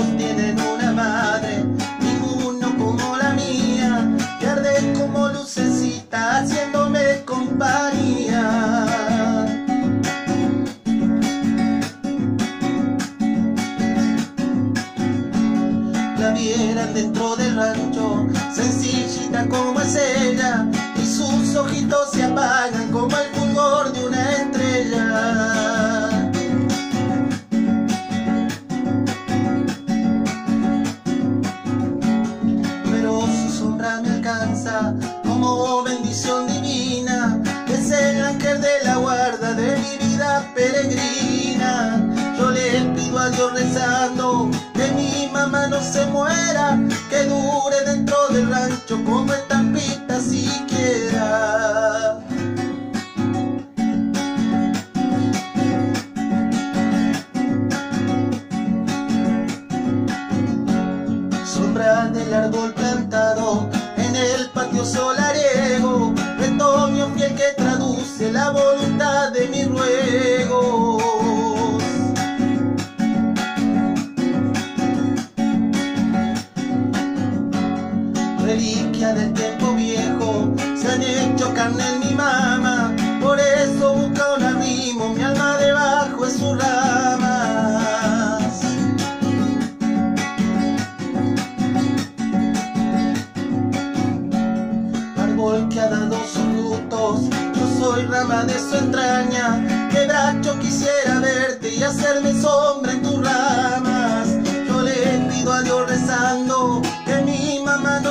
todos tienen una madre, ninguno como la mía, que arde como lucecita haciéndome compañía. La vieran dentro del rancho, sencillita como es ella, y sus ojitos se apagan como el fulgor de una estrella. Me alcanza como bendición divina. Es el ángel de la guarda de mi vida peregrina. Yo le pido a Dios rezando que mi mamá no se muera, que dure dentro del rancho como estampita siquiera. sombra del árbol plantado patio solariego, retoño fiel que traduce la voluntad de mis ruegos. Reliquia del tiempo viejo, se han hecho carne en mi mama, que ha dado sus frutos, yo soy rama de su entraña, quebracho quisiera verte y hacerme sombra en tus ramas, yo le pido a Dios rezando, que mi mamá no